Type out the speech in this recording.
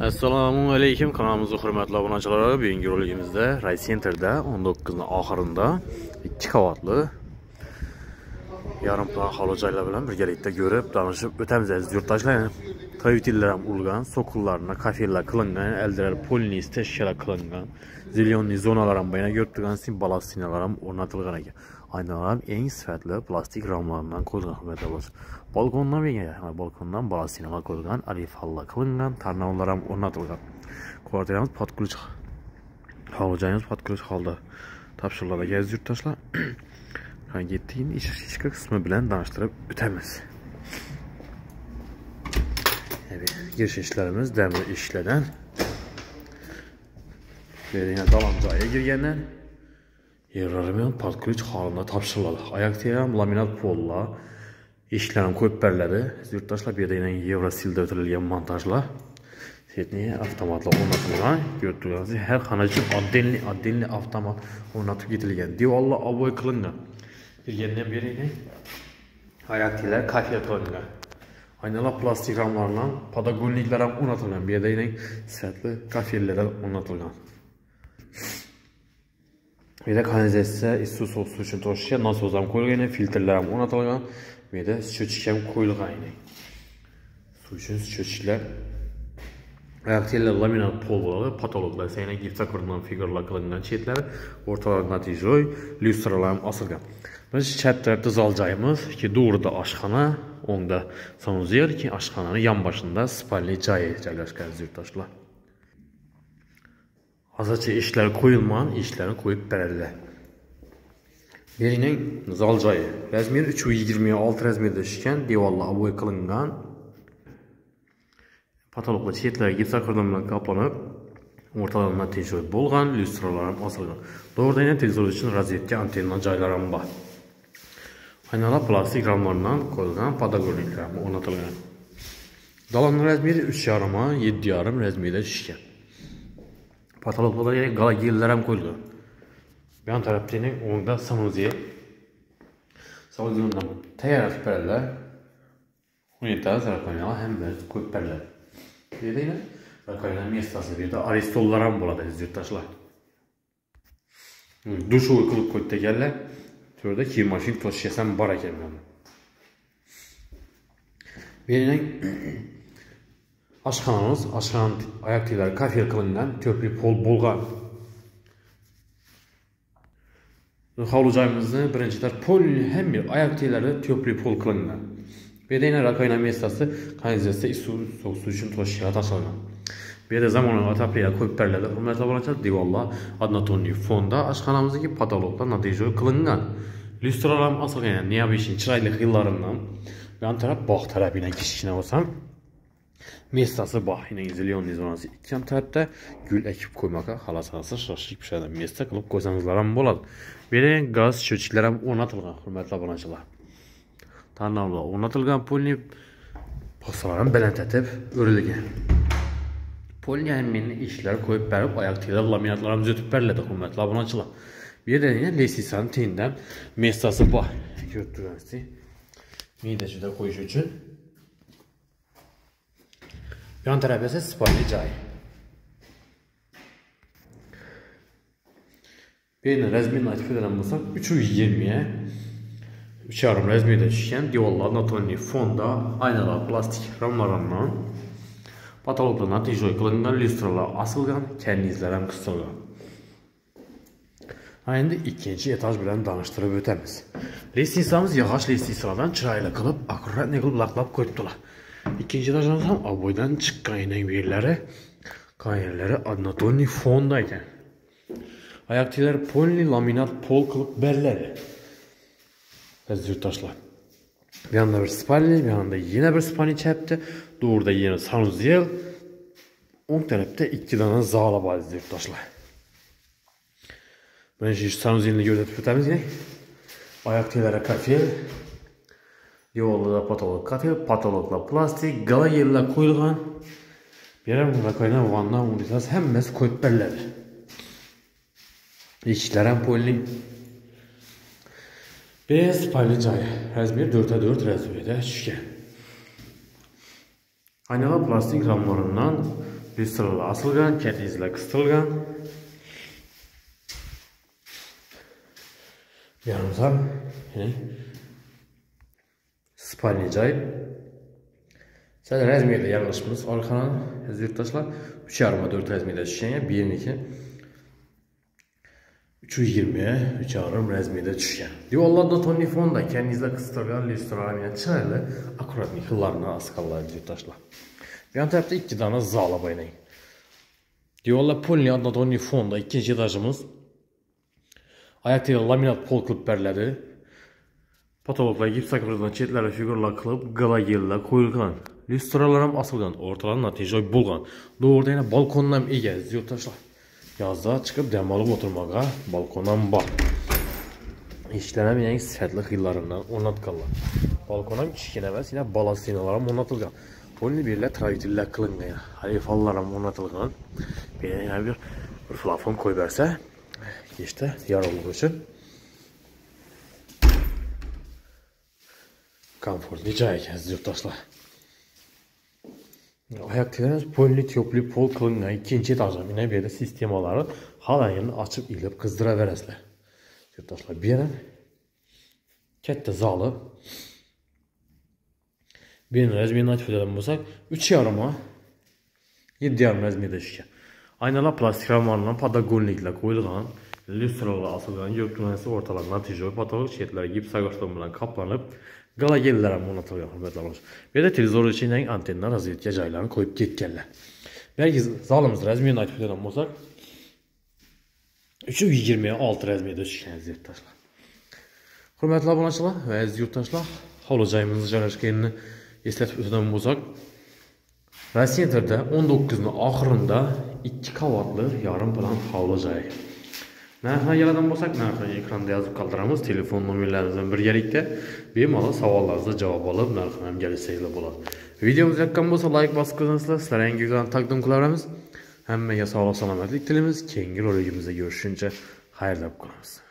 Assalomu alaykum kanalimizni hurmatli obunachilari Bugungi roligimizda Ray Center'da 19 oxirida 2 qavatli yarim plan hovli joylar bilan birgalikda ko'rib, tanishib o'tamiz aziz yurtdoshlar. Toyutillar ham urilgan, sokullarni kafellar qilingan, eldilar polniy steshkalar qilingan, zelyonli zonalar ham boyana ko'rib turgansiz, balastinalar ham o'rnatilgan ekan. aynaların eng sifatli plastik romlardan qo'lgan holda bo'lsin balkondan balkondan basinaga qo'yilgan alifalla qilingan tarnavlar ham o'rnatilgan kvartiramiz podkulch xo'jayinimiz podkulch holda topshiriladi aziz yurtdoshlar yetti yil ichki qismi bilan tanishtirib o'tamiz girish ishlarimiz damir ishladan dalam joyiga kirgandan yerlarimiz podключ holida topshiriladi. Oyoqda ham laminat pollar, eshiklar ham ko'p beriladi. Yurtdoshlar bu yerda yana Eurosilda o'tilgan montajlar. Setni avtomatlar o'rnatilgan. Ko'rib har xona uchun отдельный отдельный avtomat o'rnatib ketilgan. Devorlar oboy qilingan. Kirgandan beri oyoqlar kafe qilingan. Aynalar plastik ramlarla podagonliklar ham o'rnatilgan. Bu yerda sifatli kafellar o'rnatilgan. Bu yerda kanalizatsiya, issiq sovuq suv uchun to'shishga nasos ham qo'yilgan, filtrlar ham o'rnatilgan. Bu yerda счетчик ham qo'yilgan. Suv uchun счетчикlar Reaktivlar laminat pol bo'ladi, patologlar esa yana gipsokorddan figurlar qilingan chetlari, o'rtalar natijoy, lyustralar ham osilgan. Biz chap tarafda zal joyimiz, ki to'g'rida oshxona, o'ngda sanuzel, ki oshxonaning yonboshida spalni joyi joylashgan yurtdoshlar. Hozircha ishlar qo'yilmagan, ishlarni qo'yib beradilar. Berining zal joyi. Razmeri 326 razmerda tushgan, devorlar obvoy qilingan. Patologlar chetlari gipsokordon bilan qoplanib, o'rtalarida natijoy bo'lgan, lyustralar ham osilgan. To'g'rida yana televizor uchun rozyetka antenna joylari ham bor. Aynalar plastik ramlardan qo'yilgan podagonliklar o'rnatilgan. Dalon razmeri 3,5 ma 7,5 razmerda tushgan. Pataloklara gala hem koyuldu. Yan taraftan onda Samuzi'ye Samuzi'nin teyarası perler Unitas Rakonyalı hem de koyup perler. Bir de yine Rakonyalı miyestası bir de Aristollara burada yurttaşlar. Duşu uykulu koyup tekerler. Türde ki maşin toşyesen bara kemiyorum. Birinin Benim oshxonamiz, oshxona oyoqtilar kafe qilingan, ko'prik pol bo'lgan. Hovli joyimizni birinchilar pol hamma oyoqtilari ko'prik pol qilingan. Bu yerda yana rakoyna местоsi kanalizatsiya suv sovuq suv uchun to'shishga tashlangan. Bu yerda zamonaviy otopliklar ko'p beriladi. Hurmatli obunachilar, devorlar однотонный fonda oshxonamizdagi patologlar natijoy qilingan. Lyustralar ham osilgan, neobishning chiroyli xillaridan. Bu yon taraf bog' tarafidan kichkina bo'lsam, Miejsca Bahine zilyon zonası ikən tərəfdə gül əkib qoymağa xalasansı şaşırıq pişədə mesdə qılıb qoysanızlar amma bolad. Belə qaz şöçüklərə onatılğan hörmətli abunəçilər. Tanınamla onatılğan polni pasaların bələntlətib örülgən. Polniya həminin işlər qoyub bərib ayaq təylər laminatlara düzətib bərlədi hörmətli abunəçilər. Bir də yenə lesisanın teyindən mestası var. Gördüyünüz kimi. Midə şüdə qoyuş üçün Yan tərəfə isə sipariş cay. Beynə rəzminlə atifi edən bulsaq, 320-yə 3 yarım rəzmi edəcəkən divalların atonini fonda, aynalar, plastik ramlarından, patologdan, atijoy, qılından, listralar asılgan, kənizlərəm qısılgan. Ayında ikinci etaj bilən danışdırıb ötəmiz. Listisiramız yağaç listisiramdan çırayla qılıb, akurat neqil blaqlab qoydular. İkinci ikkinchidan ham oboydan chiqqan yerlari qayerlari anatoliy fonda ekan oyoqchilar polni laminat pol qilib beriladi aziz yurtdoshlar bu yonda bir spalni bu yonda yana bir spalni chapda doğruda yana sanuzel o'ng tarafda ikki dona zala bor aziz yurtdoshlar mana shu sanuzelni ko'rsatib o'tamiz oyoq telari kafe devorlarda patolog kafe, patologlar plastik, galagellar qo'yilgan. Bu yerda rakoyna vanna unitaz hammasi qo'yib beriladi. Eshiklar ham polning Beyaz paylı joyi. Razmer 4'e 4 razmerda tushgan. Aynalar plastik ramlarından lyustralar asılgan karnizlar qistilgan siparlayacağıq. Sən rəzm ilə yanaşmırız arxana, əziz yurttaşlar. 3 yarıma 4 rəzm ilə düşən, 1 2 320'ye çağırım rezmide düşen. Diyorlarda Tony Fonda kendinize kıstırgan listiralamaya çayla akurat yıkılarına askallar yurttaşlar. Bir an tarafta iki tane zala baynayın. Diyorlar Polni adlı Tony Fonda ikinci etajımız. Ayak laminat pol kılıp berledi. Patologlar gipsakırdan chetlari figurlar qilib, galogellar qo'yilgan. Lyustralar ham osilgan, o'rtalar natija bo'lgan. Doğruda yana balkondan ham ega, yurtdoshlar. Yozda chiqib dam olib o'tirmoqqa balkon ham bor. Eshiklar ham yangi sifatli xillaridan o'rnatganlar. Balkon ham kichkina emas, yana balastinalar ham o'rnatilgan. Bir yana bir plafon qo'yib bersa, kechda yorug'lik uchun komfortli joy ekan yurtdoshlar oyoq tilarimiz polli tepli pol qilingan ikkinchi etaj mana bu yerda sistemalari halangini ochib ilib qizdiraverasizlar yurtdoshlar bu yana katta zali bu yerni razmerini aytib o'tadigan bo'lsak uch yarim yetti yarim razmerda tushgan aynalar plastik ramardan podogonliklar qo'yilgan lyustralar osilgan yurtmanasi o'rtalar natija patolog chetlari gips sagoshton bilan qoplanib galogenlar ham o'rnatilgan hurmatli bu yerda televizor ichidan antenna razvedka joylarini qo'yib ketganlar. Balki zalimiz razmerini aytib o'tadigan bo'lsak uch yuz yigirma olti razmerda tushgan aziz yurtdoshlar hurmatli obunachilar va aziz yurtdoshlar hovli joyimiz joylashganini eslatib o'tadigan bo'lsak rossiyaterda o'n dokkuzni oxirida ikki qavatli yarim plan hovli joy narxini yaladan bo'lsak narxini ekranda yozib qoldiramiz telefon nomerlarimizdan birgalikda bemalol savollaringizni javob olib narxini ham kelishsanglar bo'ladi. Videomiz yoqqan bo'lsa layk bosib qo'ysangizlar sizlarga yangi videolarni taqdim qilaveramiz. Hammaga sog'lik salomatlik tilaymiz keyingi roligimizda ko'rishguncha xayrlab qolamiz.